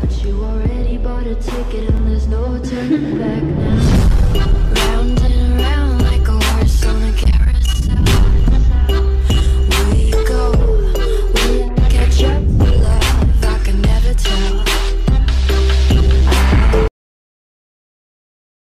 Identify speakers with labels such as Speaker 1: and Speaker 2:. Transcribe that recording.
Speaker 1: But You already bought a ticket and there's no turning